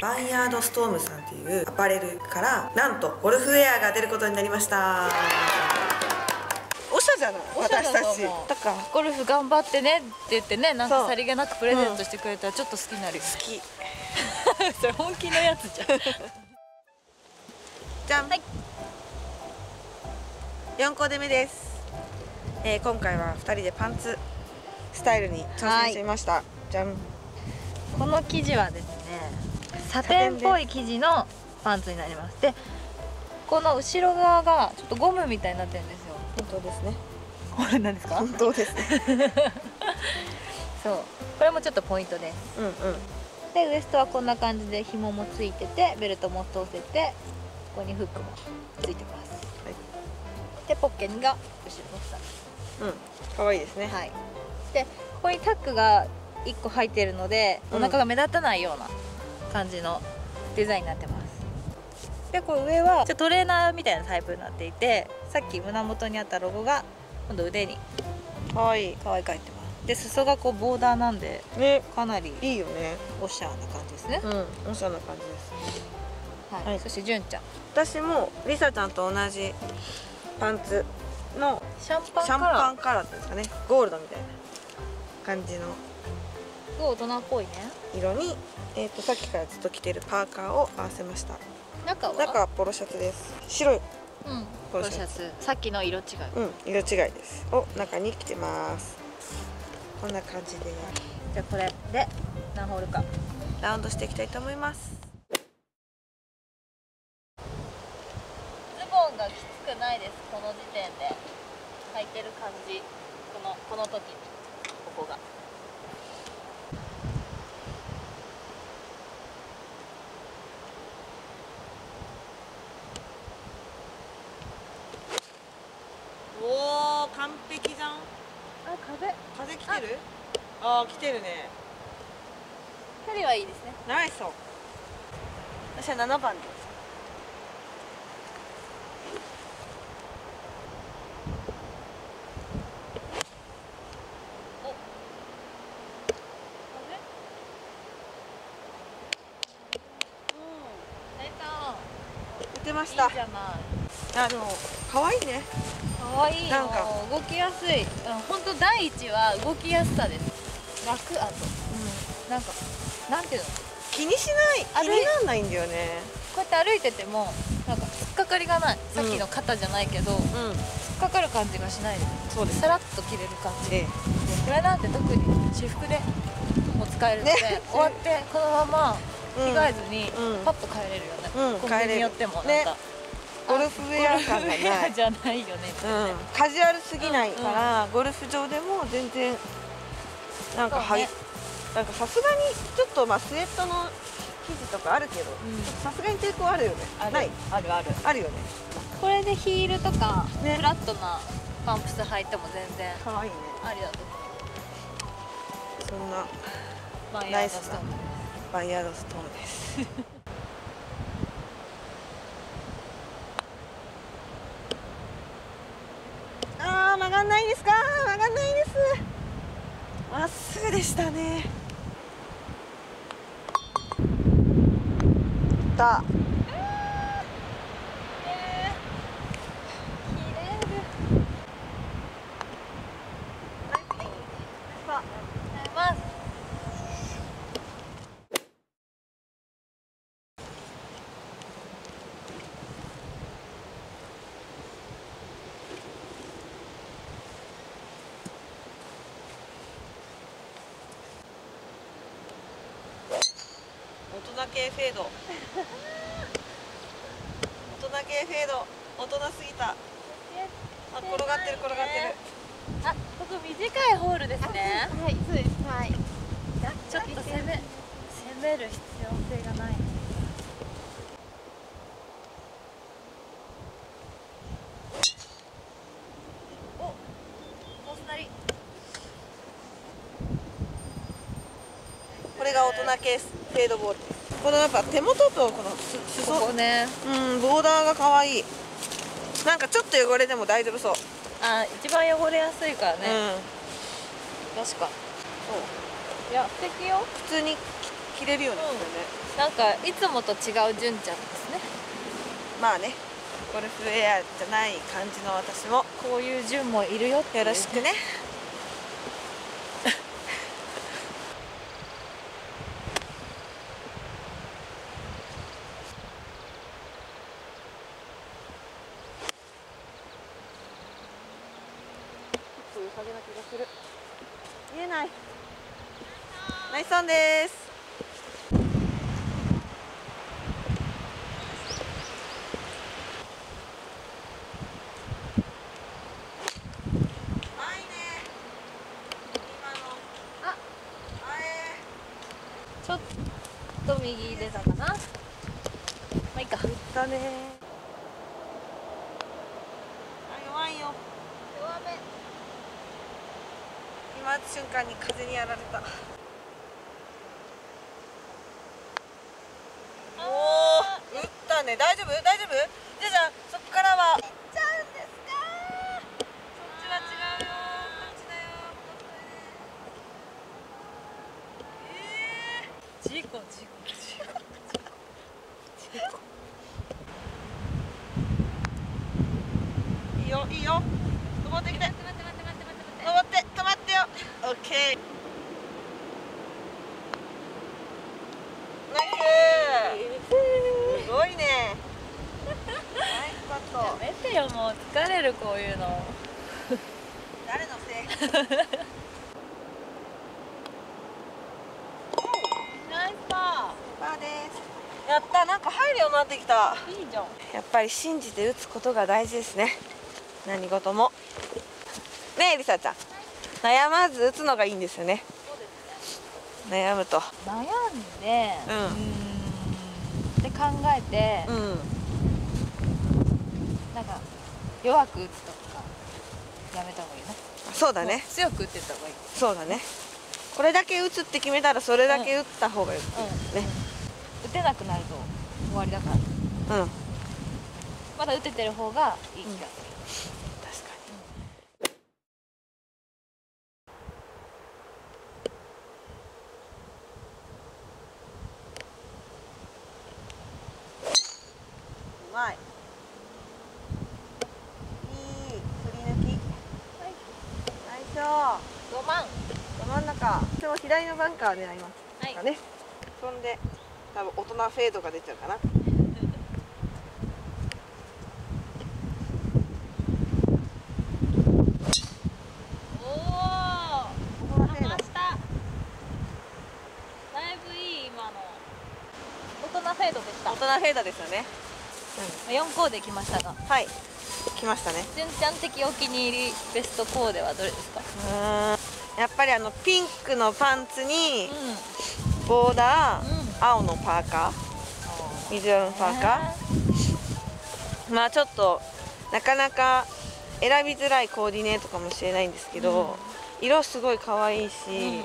バンヤードストームさんっていうアパレルからなんとゴルフウェアが出ることになりました。おしゃじゃない？私たち。だから。ゴルフ頑張ってねって言ってねなんかさりげなくプレゼントしてくれたらちょっと好きになるよ、好き。それ本気のやつじゃん。じゃん、はい、4コーデ目です、えー、今回は2人でパンツスタイルに挑戦してみました、はい、じゃん。この生地はですねサテンっぽい生地のパンツになります。でこの後ろ側がちょっとゴムみたいになってるんですよ。本当ですね。これなんですか？本当ですね。そう。これもちょっとポイントです。うんうん。でウエストはこんな感じで紐もついててベルトも通せてここにフックもついてます、はい、でポッケにが後ろの2うん。可愛いですね。はい。でここにタックが1個入ってるので、お腹が目立たないような感じのデザインになってます。でこれ上はちょトレーナーみたいなタイプになっていてさっき胸元にあったロゴが今度腕にかわいい。かわいく入ってます。で裾がこうボーダーなんで、ね、かなりいいよね。おしゃな感じですね。うんおしゃな感じです。はい、はい、そして純ちゃん。私もりさちゃんと同じパンツのシャンパンカラー。ですかね。ゴールドみたいな感じのすごい大人っぽいね。色に、えーと、さっきからずっと着てるパーカーを合わせました。中は？中はポロシャツです。白い。うん。ポロシャツ。さっきの色違い。うん色違いです。を中に着てます。こんな感じで。じゃあこれで何ホールか。ラウンドしていきたいと思います。ズボンがきつくないです。この時点で。履いてる感じ。このこの時。ここが完璧じゃんあ風？風来てる？あ。あ来てるね。距離はいいですね。ナイス。私は7番です。出ました。いいじゃないあでも可愛いね。可愛いなんか。動きやすい。本当第一は動きやすさです。楽あと、うん、なんかなんていうの？気にしない。気になんないんだよね。こうやって歩いててもなんか突っかかりがない。さっきの肩じゃないけど、うん、突っかかる感じがしない。ですそうです。さらっと着れる感じ。で、これなんて特に私服でも使えるので、ね、終わってこのまま着替えずにパッと帰れるよね、うん、コンビニによってもなんか、ねゴルフウェア感がない。じゃない。よね、うん、カジュアルすぎないから、うん、ゴルフ場でも全然なんかはい、ね、なんかさすがにちょっとまあスウェットの生地とかあるけどさすがに抵抗あるよね。ない？あるある。あるよね。これでヒールとか、ね、フラットなパンプス履いても全然かわいいね。ありだと思う。そんなナイスなバイヤードストーンです 曲がんないですか？曲がんないです。まっすぐでしたね。た大人系フェード。大人系フェード。大人すぎた。あ転がってる転がってる。あここ短いホールですね。はいそうです。はい。ちょっと攻め攻める必要性がない。これが大人系フェードボールですこのやっぱ手元とこのす裾こね。うんボーダーが可愛い。なんかちょっと汚れでも大丈夫そう。あ一番汚れやすいからね、うん、確か。そう。いや素敵よ普通に着れるよね、うん、なんかいつもと違う純ちゃんですね。まあね。ゴルフウェアじゃない感じの私も。こういう純もいるよよろしくね風な気がする。見えない。ナイスオンです。ちょっと右出たかな。まあいいか。打ったねあ弱いよ弱め今瞬間に風にやられた。おお打ったね。大丈夫？大丈夫？じゃあじゃあそこからは。行っちゃうんですか？そっちは違うよ。こっちだよ。え事故事故ー、いいよいいよ。登ってきてってよオッケーナイスすごいねナイスパットやめてよもう疲れるこういうの。誰のせい？ナイスパパーです。やったなんか入るようになってきた。ーいいじゃん。やっぱり信じて打つことが大事ですね。何事も。ねえりさちゃん悩まず打つのがいいんですよね。悩むと。悩んでうん。って考えて、うん。なんか弱く打つとかやめた方がいいねそうだね。強く打ってった方がいい。そうだね。これだけ打つって決めたらそれだけ打った方がいい、うん。ね打てなくなると終わりだから。うん。まだ打ててる方がいい気がする、確かにうまい。いい振り抜き。はい。ナイス5万。ど真ん中。今日左のバンカー狙いますはい。かねそんで多分大人フェードが出ちゃうかな。おお大人フェード。した。だいぶいい今の。大人フェードでした。大人フェードですよね4コーデ来ましたが。はい。来ましたね。純ちゃん的お気に入りベストコーデはどれですか？うーん。やっぱりあのピンクのパンツにうボーダー、うん。青のパーカー水色のパーカー。まあちょっとなかなか選びづらいコーディネートかもしれないんですけど、色すごい可愛いし、うんうん。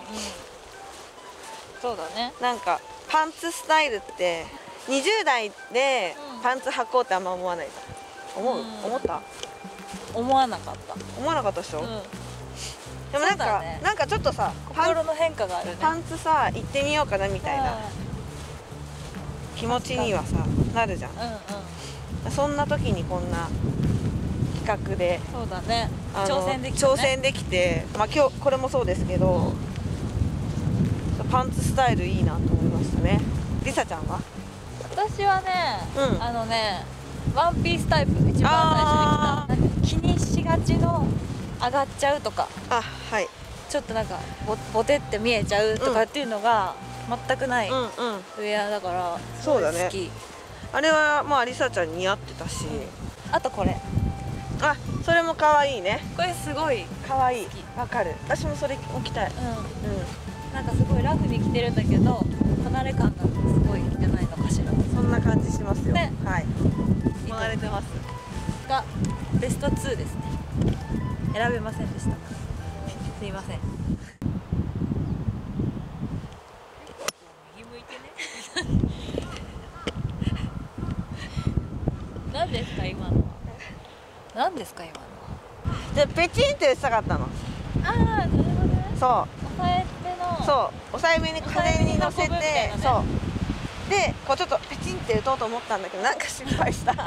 そうだね。なんかパンツスタイルって20代でうんパンツ履こうってあんま思わない思う、うん。思った？思わなかった、思わなかったでしょ、うん、でもなんか、ね。なんかちょっとさパン心の変化があるね。パンツさ行ってみようかなみたいな気持ちにはさなるじゃん。うんうん。そんな時にこんな企画でそうだね。挑戦できた、ね、挑戦できて、まあ、今日これもそうですけど、パンツスタイルいいなと思いましたね。りさちゃんは？私はね、うん。あのねワンピースタイプ一番あ最初に来た。気にしがちの上がっちゃうとか。あはい。ちょっとなんかボボテって見えちゃうとかっていうのが全くないうんうん。ウェアだからそうだね。好き、あれはまありさちゃんに似合ってたし、あとこれ。あそれも可愛いね。これすごい可愛い。わかる。私もそれ置きたい。うん。うなんかすごいラフに着てるんだけど離れ感がすごいじゃないのかしら。んそんな感じしますよ、ね。はい。回れてます。がベスト2ですね。選べませんでした。すいません。右向いてね何ですか今のは。何ですか今のは。じゃあペチンって打ちたかったの。ああなるほどね。そ抑えて。のそう。抑えめに風に乗せて、ね、そう。でこうちょっとペチンって打とうと思ったんだけどなんか失敗した。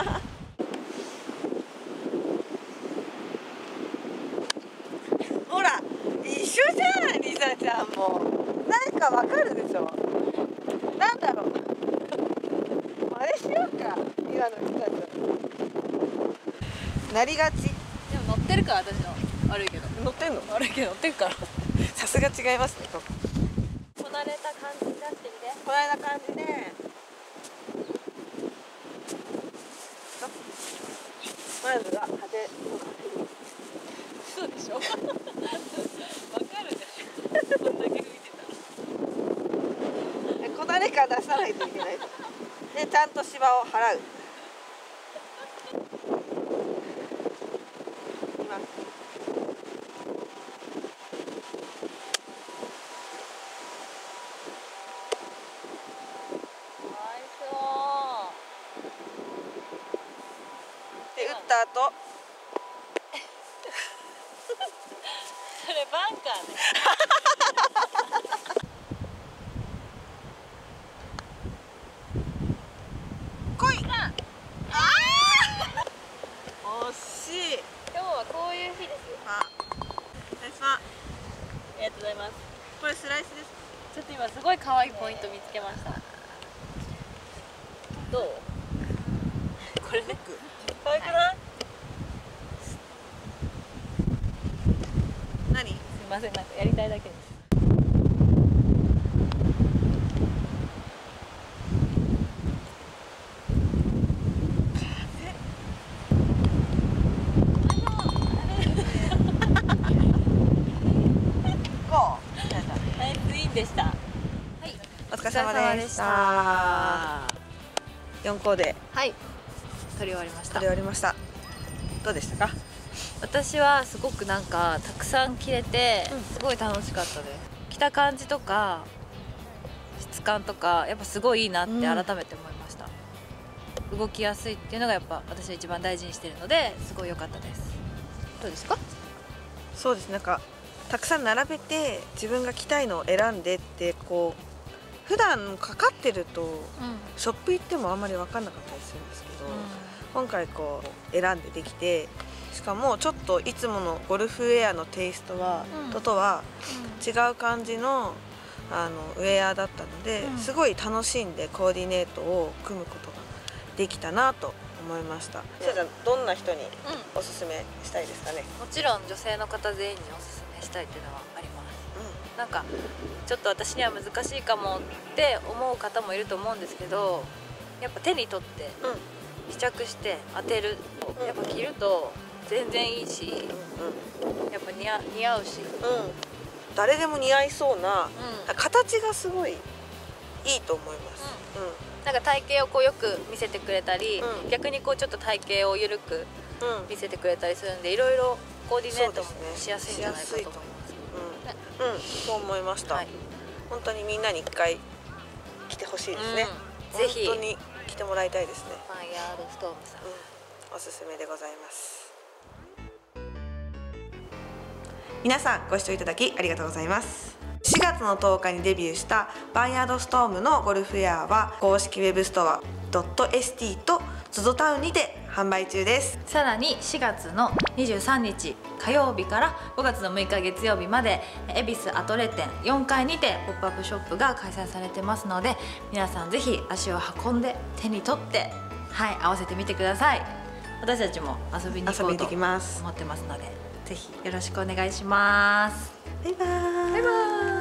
ほら一緒じゃんリサちゃんも。なんかわかるでしょ。なんだろう。真似しようか今のリサち。ゃんなりがち。でも乗ってるから私の悪いけど。乗ってんの？悪いけど乗ってるから。さすが違いますねこここなれた感じ出してみてこなれた感じでマイルが派手。そうでしょ。わかるでしょ。こんだけ浮いてたこなれ感出さないといけない。でちゃんと芝を払うった後それバンカーね来いあ惜しい今日はこういう日ですあナイスありがとうございますこれスライスですちょっと今すごい可愛いポイント見つけましたどうこれね可愛くない何すみませんなんかやりたいだけですでした。はい、お疲れ様でした。四校で。はい。撮り終わりました。撮り終わりました。どうでしたか？私はすごくなんかたくさん切れてすごい楽しかったです、着た感じとか質感とかやっぱすごいいいなって改めて思いました、うん、動きやすいっていうのがやっぱ私は一番大事にしてるのですごい良かったです。どうですか？そうです。なんかたくさん並べて自分が着たいのを選んでってこう普段かかってると、うん、ショップ行ってもあんまり分かんなかったりするんですけど、うん、今回こう選んでできてしかもちょっといつものゴルフウェアのテイストは、うん、ととは違う感じのあのウェアだったので、うん、すごい楽しんでコーディネートを組むことができたなと思いました。じゃどんな人におすすめしたいですかね、もちろん女性の方全員におすすめしたいっていうのはあります。うん、なんかちょっと私には難しいかもって思う方もいると思うんですけどやっぱ手に取って試着して当てるやっぱ着ると全然いいし、うん、やっぱ似合似合うし、うん、誰でも似合いそうな、うん、形がすごいいいと思います、うん。なんか体型をこうよく見せてくれたり、逆にこうちょっと体型を緩く見せてくれたりするんでいろいろコーディネートもしやすいんじゃないかと思います。うん、うん、そう思いました、はい、本当にみんなに一回来てほしいですね、ぜひ。本当に来てもらいたいですね。ファイヤードストームさん、おすすめでございます皆さんご視聴いただきありがとうございます。4月の10日にデビューしたバンヤードストームのゴルフウェアは公式ウェブストア .st と ZOZO タウンにて販売中です。さらに4月の23日火曜日から5月の6日月曜日まで恵比寿アトレ店4階にてポップアップショップが開催されてますので皆さんぜひ足を運んで手に取ってはい合わせてみてください。私たちも遊びに行こうと思ってますのでぜひよろしくお願いします。バイバイ。バイバイ